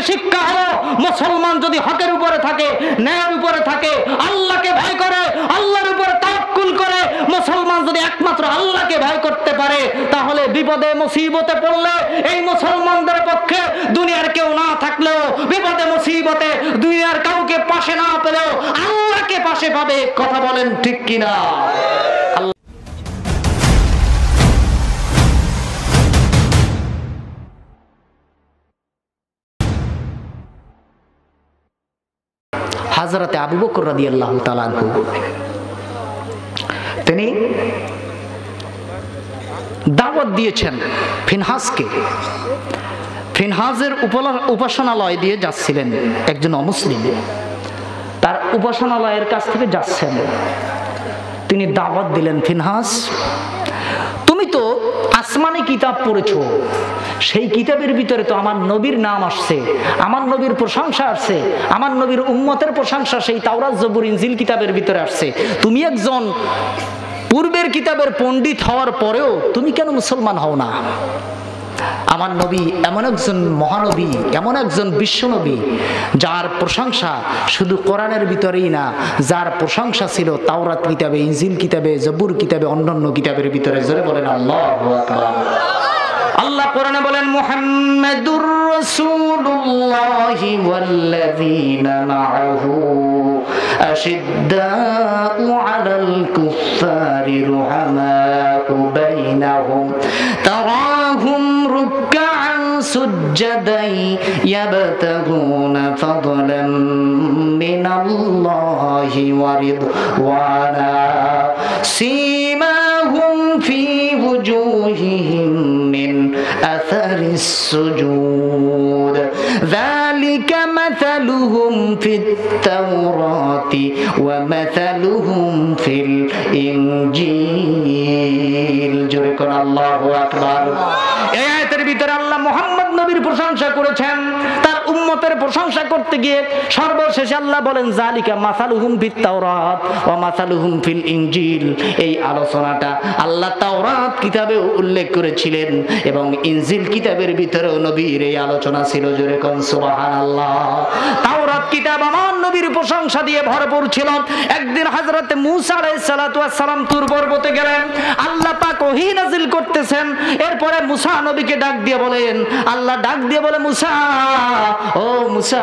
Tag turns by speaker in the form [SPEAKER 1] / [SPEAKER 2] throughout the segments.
[SPEAKER 1] থেকে শিক্ষা হলো মুসলমান যদি হকের উপরে থাকে, ন্যায়ের উপরে থাকে, আল্লাহকে ভয় করে, আল্লাহর উপরে তাওয়াক্কুল করে, মুসলমান যদি একমাত্র আল্লাহকে ভয় করতে পারে, তাহলে বিপদে, মুসিবতে পড়লে এই মুসলমানদের পক্ষে দুনিয়ার কেউ না থাকলেও, বিপদে, মুসিবতে দুনিয়ার কাউকে পাশে না পেলেও আল্লাহকে পাশে পাবে, কথা বলেন ঠিক কিনা? আল্লাহ হাজরাতে আবু বকর রাদি আল্লাহ তালানহু তিনি দাওয়াত দিয়েছেন ফিনহাসকে ফিনহাজের উপাসনালয় দিয়ে যাচ্ছিলেন একজন অমুসলিম। তার উপাসনালয়ের কাছ থেকে যাচ্ছেন। তিনি দাওয়াত দিলেন ফিনহাস তুমি তো আসমানি কিতাব পড়েছো সেই কিতাবের ভিতরে তো আমার নবীর নাম আসছে, আমার নবীর প্রশংসা আসছে, আমার নবীর উম্মতের প্রশংসা সেই তাওরাত জবুর ইনজিল কিতাবের ভিতরে আসছে। তুমি একজন পূর্বের কিতাবের পণ্ডিত হওয়ার পরেও তুমি কেন মুসলমান হও না? আমার নবী এমন একজন মহানবী, এমন একজন বিশ্বনবী, যার প্রশংসা শুধু কোরআনের ভিতরেই না, যার প্রশংসা ছিল তাওরাত কিতাবে, ইনজিল কিতাবে, জবুর কিতাবে, অন্যান্য কিতাবের ভিতরে। জোরে বলেন, আল্লাহ আল্লাহ কোরআনে বলেন মুহাম্মাদুর রাসূলুল্লাহি ওয়াল্লাযীনা মাআহু আশিদ্দাউ আলাল কুফফারি রুহামাউ বাইনাহুম তারাহুম রুকআন সুজ্জাদান ইয়াবতাগুনা ফাদলাম মিনাল্লাহি ওয়া রিদওয়ানা সীমাহুম أثر السجود ذلك مثلهم في التوراة ومثلهم في الإنجيل جركن الله أكبر এই আয়াতের ভিতরে আল্লাহ মোহাম্মদ নবীর প্রশংসা করেছেন তার উম্মতের প্রশংসা করতে গিয়ে সর্বশেষে আল্লাহ বলেন, জালিকা মাসালুহুম ফিত তাওরাত ওয়া মাসালুহুম ফিল ইনজিল। এই আলোচনাটা আল্লাহ তাওরাত কিতাবে উল্লেখ করেছিলেন এবং ইনজিল কিতাবের ভিতরেও নবীর এই আলোচনা ছিল জোরে কোন, সুবহানাল্লাহ। আমার নবীর প্রশংসা দিয়ে ভরপুর ছিল একদিন হযরতে মূসা সালাম তুর পর্বতে গেলেন। আল্লাহ পাক ওহী নাজিল করতেছেন। এরপরে মুসা নবীকে ডাক দিয়ে বলেন, আল্লাহ ডাক দিয়ে বলে, মুসা, ও মুসা,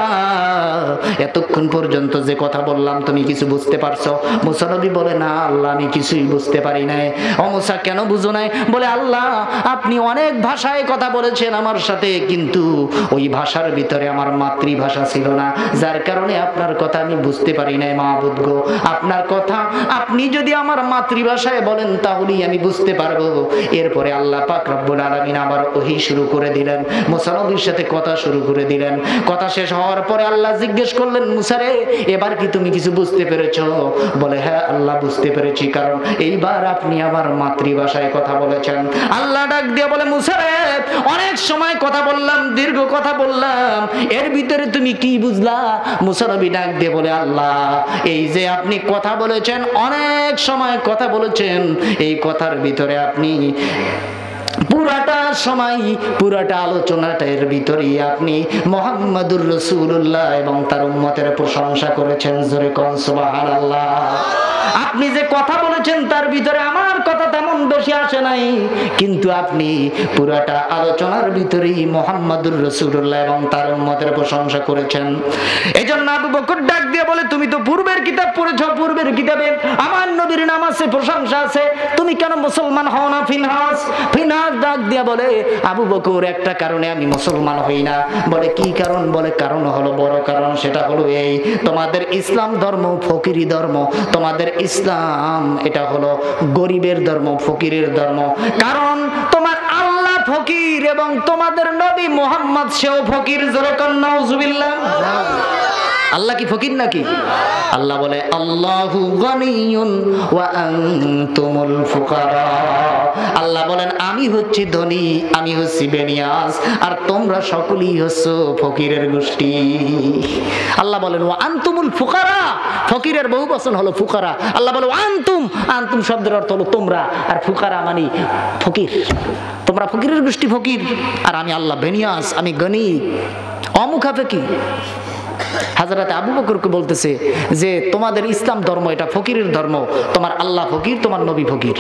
[SPEAKER 1] এতক্ষণ পর্যন্ত যে কথা বললাম, তুমি কিছু বুঝতে পারছ? মুসা নবী বলে, না, আল্লাহ, আমি কিছুই বুঝতে পারি নাই। ও মুসা, কেন বুঝো নাই? বলে, আল্লাহ, আপনি অনেক ভাষায় কথা বলেছেন আমার সাথে, কিন্তু ওই ভাষার ভিতরে আমার মাতৃভাষা ছিল না। যার কারণে আপনার কথা আমি বুঝতে পারি নাই মাহবুদ গো। আপনার কথা আপনি যদি আমার মাতৃভাষায় বলেন, তাহলেই আমি বুঝতে পারব। এরপরে আল্লাহ পাক রব্বুল আলামিন আবার ওহি শুরু করে দিলেন মুসা নবীর সাথে কথা শুরু করে দিলেন। কথা শেষ হওয়ার পরে আল্লাহ জিজ্ঞেস করলেন মুসারে এবার কি তুমি কিছু বুঝতে পেরেছ? বলে হ্যাঁ আল্লাহ বুঝতে পেরেছি, কারণ এইবার আপনি আমার মাতৃভাষায় কথা বলেছেন। আল্লাহ ডাক দিয়ে বলে মুসারে অনেক সময় কথা বললাম, দীর্ঘ কথা বললাম, এর ভিতরে তুমি কি বুঝলা? মুসা নবী ডাক দিয়ে বলে, আল্লাহ, এই যে আপনি কথা বলেছেন, অনেক সময় কথা বলেছেন, এই কথার ভিতরে আপনি পুরাটা সময়, পুরাটা আলোচনাটার ভিতরেই আপনি মোহাম্মদুর রসুল্লাহ এবং তার উম্মতের প্রশংসা করেছেন, জোরে কন সুবহানাল্লাহ। আপনি যে কথা বলেছেন, তার ভিতরে আমার কথা তেমন বেশি আসে নাই, কিন্তু আপনি পুরাটা আলোচনার ভিতরেই মোহাম্মদুর রসুল্লাহ এবং তার উম্মতের প্রশংসা করেছেন। এই জন্য আবু বকর ডাক দিয়ে বলে, তুমি তো পূর্বের কিতাব পড়েছ পূর্বের কিতাবে? আমার নবীর নাম আছে, প্রশংসা আছে। তুমি কেন মুসলমান হও না, ফিনহাস? ফিনহাস ডাক দিয়া বলে, আবু বকর, একটা কারণে আমি মুসলমান হই না। বলে, কি কারণ? বলে, কারণ হলো বড় কারণ, সেটা হলো এই, তোমাদের ইসলাম ধর্ম ফকিরি ধর্ম। তোমাদের ইসলাম, এটা হলো গরিবের ধর্ম, ফকিরের ধর্ম। কারণ তোমার আল্লাহ ফকির এবং তোমাদের নবী মোহাম্মদ, সেও ফকির। জোরকন নাউজুবিল্লাহ। আল্লাহ কি ফকির নাকি? আল্লাহ বলে, আল্লাহু গনিয়ুন ওয়া আনতুমুল ফুকারা। আল্লাহ বলেন, আমি হচ্ছি ধনী, আমি হচ্ছি বেনিয়াস আর তোমরা সকলেই হচ্ছো ফকিরের গোষ্ঠী। আল্লাহ বলেন ও আন্তুমুল ফুকারা। ফকিরের বহু বচন হলো ফুকারা। আল্লাহ বলে আন্তুম। আন্তুম শব্দের অর্থ হলো তোমরা, আর ফুকারা মানে ফকির। তোমরা ফকিরের গোষ্ঠী ফকির, আর আমি আল্লাহ বেনিয়াস আমি গনি। অমুখাপে কি হাজরাতে আবু বকরকে বলতেছে যে, তোমাদের ইসলাম ধর্ম এটা ফকিরের ধর্ম। তোমার আল্লাহ ফকির, তোমার নবী ফকির।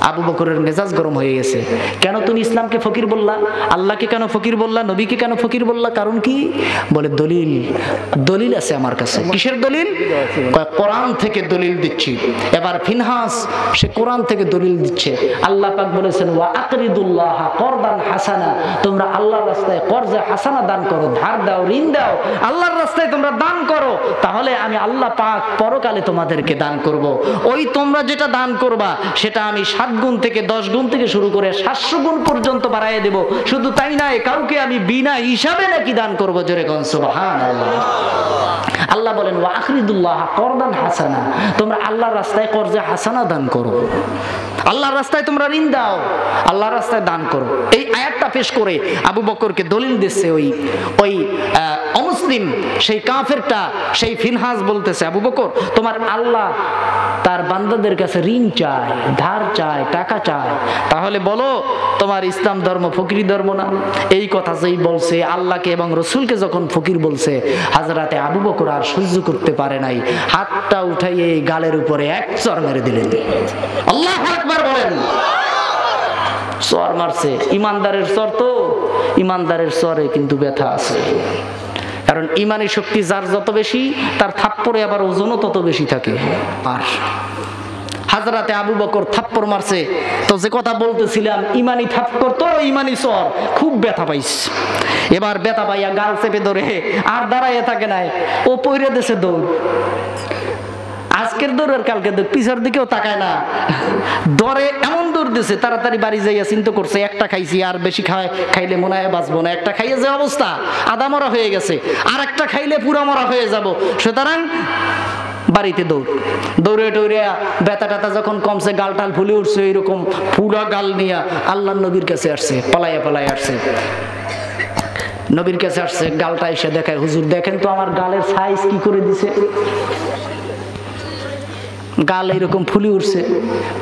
[SPEAKER 1] আবু বকরের মেজাজ গরম হয়ে গেছে। কেন তুমি ইসলামকে ফকির বললা? আল্লাহকে কেন ফকির বললা? নবীকে কেন ফকির বললা? কারণ কি? বলে, দলিল দলিল আছে আমার কাছে। কিসের দলিল? কোরআন থেকে দলিল দিচ্ছি। এবার ফিনহাস, সে কোরআন থেকে দলিল দিচ্ছে। আল্লাহ পাক বলেছেন, ওয়া আকরিদুল্লাহ করদান হাসানা। তোমরা আল্লাহর রাস্তায় কর্জে হাসানা দান করো, ধার দাও, ঋণ দাও। আল্লাহর রাস্তায় তোমরা দান করো। তাহলে আমি আল্লাহ পাক পরকালে তোমাদেরকে দান করব। ওই তোমরা যেটা দান করবা, সেটা আমি সাত গুণ থেকে দশ গুণ থেকে শুরু করে সাতশো গুণ পর্যন্ত বাড়াইয়ে দেব। শুধু তাই নয় কাউকে আমি বিনা হিসাবে নাকি দান করব? জোরে কনসুবাহান আল্লাহ বলেন ওয়াখরিদুল্লাহ করদান হাসানা। তোমরা আল্লাহর রাস্তায় কর্জে হাসানা দান করো। আল্লাহর রাস্তায় তোমরা ঋণ দাও। আল্লাহর রাস্তায় দান করো। এই আয়াতটা পেশ করে আবু বকরকে দলিল দিচ্ছে ওই ওই অমুসলিম, সেই কাফেরটা, সেই ফিনহাস বলতেছে, আবু বকর, তোমার আল্লাহ তার বান্দাদের কাছে ঋণ চায়, ধার চায়, টাকা চায়। তাহলে বলো, তোমার ইসলাম ধর্ম ফকির ধর্ম না? এই কথা যেই বলছে, আল্লাহকে এবং রসুলকে যখন ফকির বলছে, হাজরাতে আবু বকর আর সহ্য করতে পারে নাই। হাতটা উঠাইয়ে গালের উপরে এক চর মেরে দিলেন। আল্লাহ একবার বলেন। চর মারছে। ইমানদারের চর তো, ইমানদারের চরে কিন্তু ব্যথা আছে। কারণ ইমানি শক্তি যার যত বেশি, তার থাপ্পড়ে আবার ওজনও তত বেশি থাকে। আর হাজরাতে আবু বকর থাপ্পড় মারছে। তো যে কথা বলতেছিলাম, ইমানি থাপ্পড় তো, ইমানি চর, খুব ব্যথা পাইস এবার ব্যথা পাইয়া গাল চেপে ধরে, আর দাঁড়াইয়া থাকে নাই। ও পইরে দেশে দৌড়। আজকের দৌড়ের কালকে দৌড়, পিছার দিকেও তাকায় না। দরে এমন দৌড় দিছে, তাড়াতাড়ি বাড়ি যাইয়া চিন্তা করছে, একটা খাইছি, আর বেশি খায় খাইলে মনে হয় বাঁচবো না। একটা খাইয়ে যে অবস্থা, আদা মরা হয়ে গেছে। আর একটা খাইলে পুরা মরা হয়ে যাব। সুতরাং বাড়িতে দৌড়। দৌড়ে দৌড়ে ব্যথা টাতা যখন কমছে, গাল টাল ফুলে উঠছে এরকম পুরা গাল নিয়ে আল্লাহ নবীর কাছে আসছে, পালাইয়া পালাইয়া আসছে। নবীর কাছে আসছে, গালটা এসে দেখায়, হুজুর, দেখেন তো আমার গালের সাইজ কি করে দিছে? গাল এরকম ফুলে উঠছে।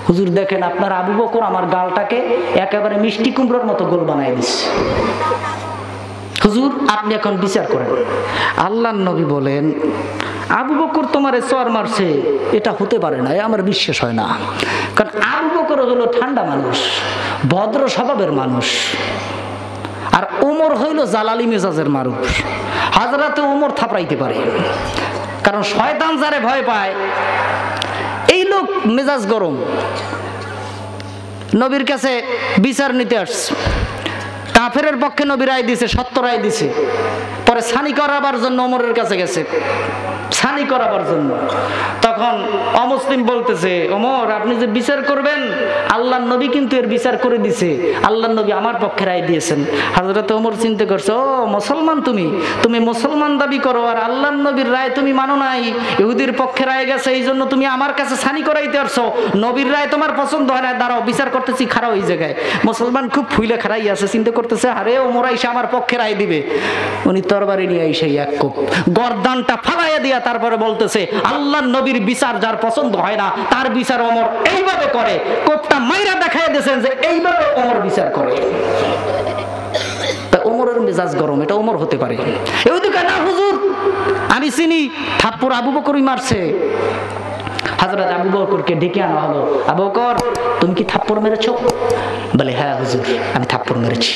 [SPEAKER 1] হুজুর দেখেন, আপনার আবু বকর আমার গালটাকে একেবারে মিষ্টি কুমড়োর মতো গোল বানাই দিচ্ছে। হুজুর, আপনি এখন বিচার করেন। আল্লাহ নবী বলেন, আবু বকর তোমার চর মারছে, এটা হতে পারে না আমার বিশ্বাস হয় না। কারণ আবু বকর হলো ঠান্ডা মানুষ, ভদ্র স্বভাবের মানুষ। আর ওমর হইল জালালি মেজাজের মানুষ। হাজরাতে ওমর থাপড়াইতে পারে। কারণ শয়তান যারে ভয় পায় মেজাজ গরম। নবীর কাছে বিচার নিতে আসছে। কাফের পক্ষে নবী রায় দিছে, সত্য রায় দিছে। পরে সানি করাবার জন্য ওমরের কাছে গেছে। সানি করাবার জন্য। তখন অমুসলিম বলতেছে ওমর আপনি যে বিচার করবেন, আল্লাহ নবী কিন্তু এর বিচার করে দিছে। আল্লাহ নবী আমার পক্ষে রায় দিয়েছেন। হাজরত ওমর চিন্তা করছে, ও মুসলমান তুমি তুমি মুসলমান দাবি করো, আর আল্লাহ নবীর রায় তুমি মানো নাই। ইহুদির পক্ষে রায় গেছে, এই জন্য তুমি আমার কাছে সানি করাইতে পারছ নবীর রায় তোমার পছন্দ হয় না, দাঁড়াও, বিচার করতেছি খারাপ ওই জায়গায়। মুসলমান খুব ফুইলে খারাই আছে, চিন্তা করতেছে, আরে ওমর আইসা আমার পক্ষে রায় দিবে। উনি তরবারি নিয়ে আইসে এক কোপ গরদানটা ফালাইয়া দিয়া তারপরে বলতেছে আল্লাহ নবীর বিচার যার পছন্দ হয় না, তার বিচার অমর এইভাবে করে। কোপটা মাইরা দেখাই দিয়েছেন যে এইভাবে অমর বিচার করে। হ্যাঁ আমি থাপ্পড় মেরেছি।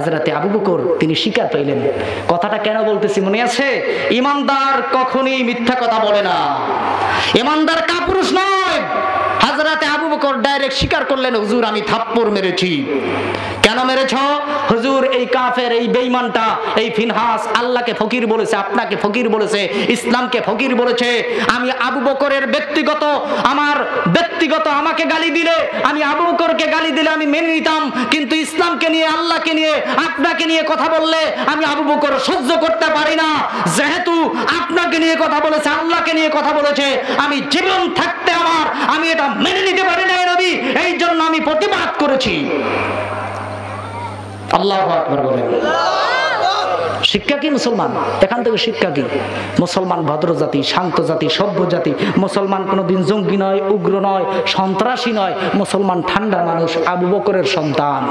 [SPEAKER 1] হাজরাতে আবু বকর তিনি স্বীকার পাইলেন। কথাটা কেন বলতেছি মনে আছে? ইমানদার কখনই মিথ্যা কথা বলে না। ইমানদার কাপুরুষ নয় হাজরাতে আবু বকর ডাইরেক্ট স্বীকার করলেন, হুজুর, আমি থাপ্পড় মেরেছি। কেন মেরেছ? হুজুর, এই কাফের, এই বেঈমানটা, এই ফিনহাস আল্লাহকে ফকির বলেছে, আপনাকে ফকির বলেছে, ইসলামকে ফকির বলেছে। আমি আবু বকরের ব্যক্তিগত, আমার ব্যক্তিগত আমাকে গালি দিলে, আমি আবু বকরকে গালি দিলে আমি মেনে নিতাম। কিন্তু ইসলামকে নিয়ে, আল্লাহকে নিয়ে, আপনাকে নিয়ে কথা বললে আমি আবু বকর সহ্য করতে পারি না। যেহেতু আপনাকে নিয়ে কথা বলেছে, আল্লাহকে নিয়ে কথা বলেছে, আমি জীবন থাকতে আমার আমি এটা মেনে নিতে পারি না এ নবী এই জন্য আমি প্রতিবাদ করেছি। আল্লাহ আকবর বলেন। শিক্ষা কি মুসলমান? এখান থেকে শিক্ষা কি? মুসলমান ভদ্র জাতি শান্ত জাতি সভ্য জাতি মুসলমান কোনোদিন জঙ্গি নয়, উগ্র নয়, সন্ত্রাসী নয়। মুসলমান ঠান্ডা মানুষ, আবু বকরের সন্তান।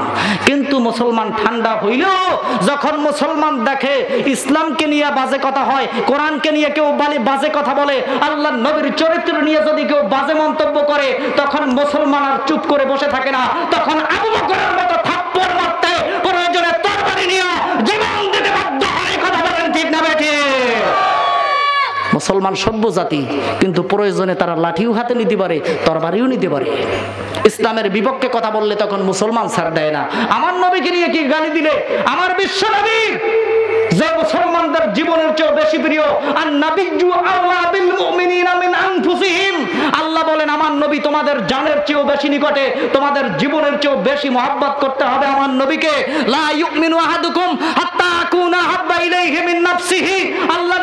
[SPEAKER 1] কিন্তু মুসলমান ঠান্ডা হইলেও যখন মুসলমান দেখে ইসলামকে নিয়ে বাজে কথা হয়, কোরআনকে নিয়ে কেউ বাজে কথা বলে আল্লাহ নবীর চরিত্র নিয়ে যদি কেউ বাজে মন্তব্য করে, তখন মুসলমান আর চুপ করে বসে থাকে না। তখন আবু বকরের মতো মুসলমান সভ্য জাতি, কিন্তু প্রয়োজনে তারা লাঠিও হাতে নিতে পারে, তরবারিও নিতে পারে। ইসলামের বিপক্ষে কথা বললে তখন মুসলমান ছাড় দেয় না। আমার নবীকে নিয়ে কি গালি দিলে? আমার বিশ্ব নবী! যে মুসলমানদের জীবনের চেয়ে বেশি প্রিয় আর আনফুসিহিম। আল্লাহ বলেন, আমার নবী তোমাদের জানের চেয়েও বেশি নিকটে, তোমাদের জীবনের চেয়েও বেশি মহব্বত করতে হবে আমার নবীকে।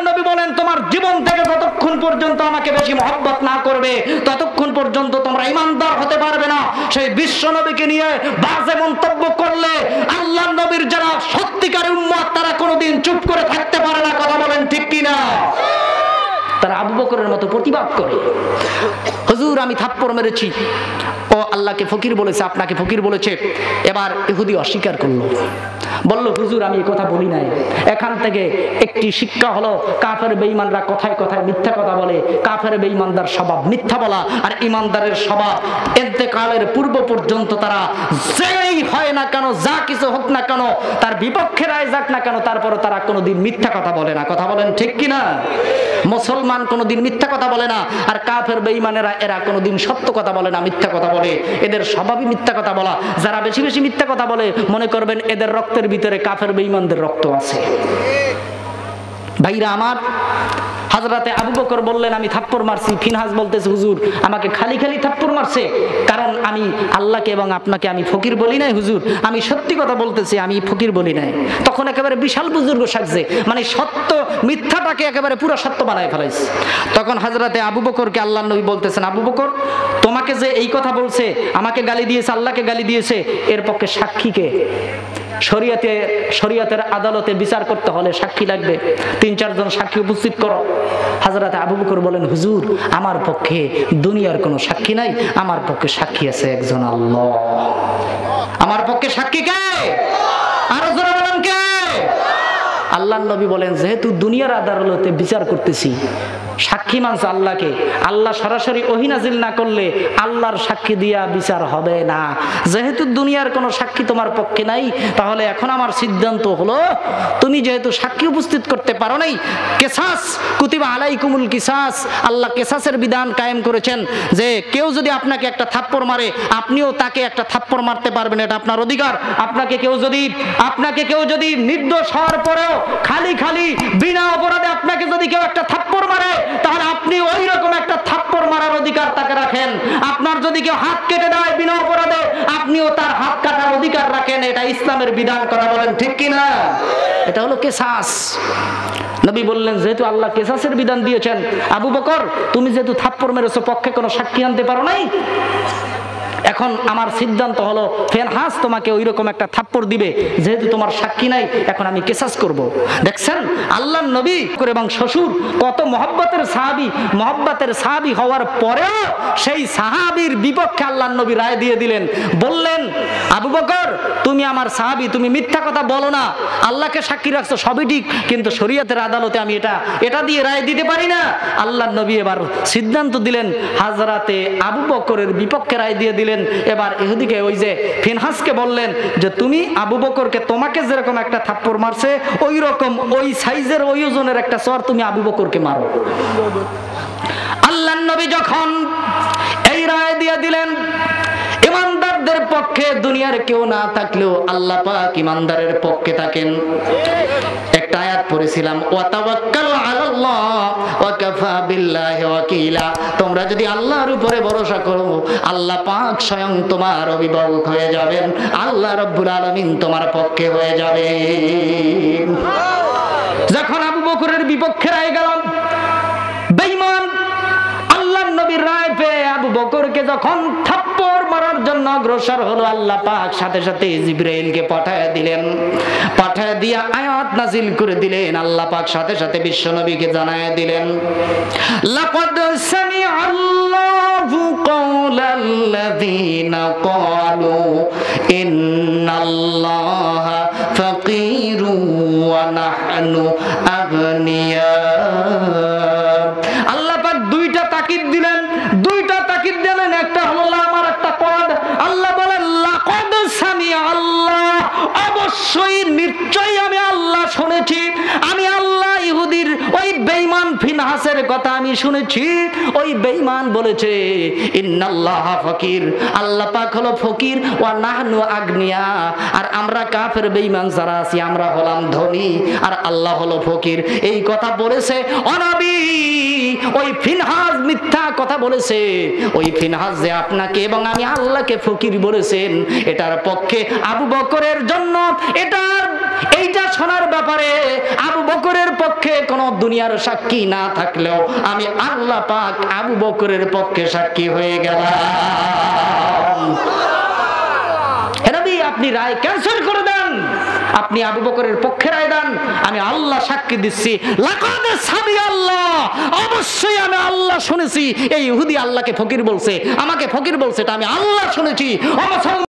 [SPEAKER 1] নবী বলেন, তোমার জীবন থেকে যতক্ষণ পর্যন্ত আমাকে বেশি মহব্বত না করবে, ততক্ষণ পর্যন্ত তোমরা ইমানদার হতে পারবে না। সেই বিশ্ব নবীকে নিয়ে বাজে মন্তব্য করলে আল্লাহর নবীর যারা সত্যিকার উম্মত, তারা কোনোদিন চুপ করে থাকতে পারে না। কথা বলেন ঠিক কিনা? তারা আবু বকরের মতো প্রতিবাদ করে। হুজুর, আমি থাপ্পড় মেরেছি। ও আল্লাহকে ফকির বলেছে, আপনাকে ফকির বলেছে। এবার ইহুদি অস্বীকার করল। বলল, হুজুর, আমি কথা বলি নাই। এখান থেকে একটি শিক্ষা হলো, কাফের বেঈমানরা কথায় কথায় মিথ্যা কথা বলে। কাফের বেঈমানদার স্বভাব মিথ্যা বলা আর ইমানদারের স্বভাব এতেকালের পূর্ব পর্যন্ত তারা যেই হয় না কেন, যা কিছু হোক না কেন, তার বিপক্ষে রায় যাক না কেন তারপরে তারা কোনোদিন মিথ্যা কথা বলে না। কথা বলেন ঠিক কিনা মুসলমান কোনোদিন মিথ্যা কথা বলে না আর কাফের বেঈমানেরা এরা কোনোদিন সত্য কথা বলে না, মিথ্যা কথা বলে। এদের স্বভাবই মিথ্যা কথা বলা। যারা বেশি বেশি মিথ্যা কথা বলে, মনে করবেন এদের রক্তের ভিতরে কাফের বেঈমানদের রক্ত আছে। ভাইরা আমার হাজরাতে আবু বকর বললেন, আমি থাপ্পড় মারছি। ফিনহাজ বলতেছে, হুজুর, আমাকে খালি খালি থাপ্পড় মারছে। কারণ আমি আল্লাহকে এবং আপনাকে আমি ফকির বলি নাই, হুজুর। আমি সত্যি কথা বলতেছি, আমি ফকির বলি নাই। তখন একেবারে বিশাল বুজুর্গ সাজছে মানে সত্য মিথ্যাটাকে একেবারে পুরো সত্য বানায় ফেলাইছে। তখন হাজরাতে আবু বকরকে আল্লাহ নবী বলতেছেন, আবু বকর, তোমাকে যে এই কথা বলছে, আমাকে গালি দিয়েছে, আল্লাহকে গালি দিয়েছে, এর পক্ষে সাক্ষীকে শরিয়াতে, শরিয়াতের আদালতে বিচার করতে হলে সাক্ষী লাগবে। তিন চারজন সাক্ষী উপস্থিত করো। হাজরাতে আবু বকর বলেন, হুজুর, আমার পক্ষে দুনিয়ার কোনো সাক্ষী নাই। আমার পক্ষে সাক্ষী আছে একজন আল্লাহ। আমার পক্ষে সাক্ষী কে? আরও জোরে বলেন কে? আল্লাহ নবী বলেন, যেহেতু দুনিয়ার আদালতে বিচার করতেছি সাক্ষী মানছে আল্লাহকে। আল্লাহ সরাসরি অহিনাজিল না করলে আল্লাহর সাক্ষী দিয়া বিচার হবে না। যেহেতু দুনিয়ার কোনো সাক্ষী তোমার পক্ষে নাই, তাহলে এখন আমার সিদ্ধান্ত হলো, তুমি যেহেতু সাক্ষী উপস্থিত করতে পারো নাই, কেসাস, কুতিবা আলাইকুমুল কিসাস, আল্লাহ কেসাসের বিধান কায়েম করেছেন যে কেউ যদি আপনাকে একটা থাপ্পড় মারে, আপনিও তাকে একটা থাপ্পড় মারতে পারবেন, এটা আপনার অধিকার। আপনাকে কেউ যদি, আপনাকে কেউ যদি নির্দোষ হওয়ার পরেও খালি খালি বিনা অপরাধে আপনাকে যদি কেউ একটা থাপ্পড় মারে তাহলে আপনি ওই রকম একটা থাপ্পড় মারার অধিকার তাকে রাখেন। আপনার যদি কেউ হাত কেটে দেয় বিনা অপরাধে, আপনিও তার হাত কাটার অধিকার রাখেন। এটা ইসলামের বিধান করা বলেন, ঠিক কিনা? এটা হলো কেসাস। নবী বললেন, যেহেতু আল্লাহ কেসাসের বিধান দিয়েছেন, আবু বকর, তুমি যেহেতু থাপ্পড় মেরেছো, পক্ষে কোনো সাক্ষী আনতে পারো নাই? এখন আমার সিদ্ধান্ত হলো ফেনহাস তোমাকে ওই রকম একটা থাপ্পড় দিবে, যেহেতু তোমার সাক্ষী নাই, এখন আমি কেসাস করব। দেখছেন? আল্লাহ নবী এবং শ্বশুর কত মহব্বতের সাহাবি মহব্বতের সাহাবি হওয়ার পরেও সেই সাহাবির বিপক্ষে আল্লাহ নবী রায় দিয়ে দিলেন। বললেন, আবু বকর, তুমি আমার সাহাবি, তুমি মিথ্যা কথা বলো না। আল্লাহকে সাক্ষী রাখছো, সবই ঠিক, কিন্তু শরীয়তের আদালতে আমি এটা এটা দিয়ে রায় দিতে পারি না। আল্লাহ নবী এবার সিদ্ধান্ত দিলেন, হাজরাতে আবু বকরের বিপক্ষে রায় দিয়ে দিলেন। এবার এহুদিকে ওই যে ফিনহাসকে বললেন যে, তুমি আবু বকরকে তোমাকে যেরকম একটা থাপ্পড় মারছে ওই রকম ওই সাইজের, ওই ওজনের একটা সর তুমি আবু বকরকে মারো। আল্লাহ নবী যখন এই রায় দিয়ে দিলেন ইমানদারদের পক্ষে দুনিয়ার কেউ না থাকলেও আল্লাহ পাক ইমানদারের পক্ষে থাকেন। একটা আয়াত পড়েছিলাম, ওয়াতাওয়াক্কালু আলাল্লাহ ওয়া কাফা বিল্লাহি ওয়াকিলা। তোমরা যদি আল্লাহর উপরে ভরসা করো, আল্লাহ পাক স্বয়ং তোমার অভিভাবক হয়ে যাবেন, আল্লাহ রব্বুল আলামিন তোমার পক্ষে হয়ে যাবেন। যখন আবু বকরের বিপক্ষে রায় গেলাম নবীর রায় পেয়ে আবু বকরকে যখন থাপ্পড় মারার জন্য অগ্রসর হলো, আল্লাহ পাক সাথে সাথে জিব্রাইলকে পাঠায় দিলেন। পাঠায় দিয়া আয়াত নাজিল করে দিলেন। আল্লাহ পাক সাথে সাথে বিশ্ব নবীকে জানায় দিলেন, লাকাদ সামিআ আল্লাহু কাওলাল্লাযীনা ক্বালু, ইন্নাল্লাহা ফাকীরু ওয়া নাহনু আগনিয়া আল্লাহ পাক দুইটা তাকিদ দিলেন দুইটা তাকিদ দিলেন একটা হলো আমার একটা কদ আল্লাহ বলেন লাকাদ সামিআ আল্লাহ অবশ্যই নিশ্চয়ই আমি আল্লাহ শুনেছি। আমি আল্লাহ ইহুদির ওই বেঈমান ফিনহাসের কথা আমি শুনেছি। ওই বেঈমান বলেছে, ইন্নাল্লাহ ফকির। আল্লাহ পাক হলো ফকির। ওয়া নাহনু আগনিয়া। আর আমরা কাফের বেঈমান যারা আছি, আমরা হলাম ধনী। আর আল্লাহ হলো ফকির। এই কথা বলেছে অনবী। ওই ফিনহাস মিথ্যা কথা বলেছে। ওই ফিনহাস যে আপনাকে এবং আমি আল্লাহকে ফকির বলেছেন, এটার পক্ষে আবু বকরের জন্য এটার এইটা শোনার ব্যাপারে আবু বকরের পক্ষে কোন দুনিয়ার সাক্ষী না থাকলেও আমি আল্লাহ পাক আবু বকরের পক্ষে সাক্ষী হয়ে গেলাম। আপনি রায় ক্যান্সেল আপনি আবু বকরের পক্ষে রায় দেন, আমি আল্লাহ সাক্ষী দিচ্ছি। আল্লাহ, অবশ্যই আমি আল্লাহ শুনেছি। এই ইহুদি আল্লাহকে ফকির বলছে, আমাকে ফকির বলছে, এটা আমি আল্লাহ শুনেছি।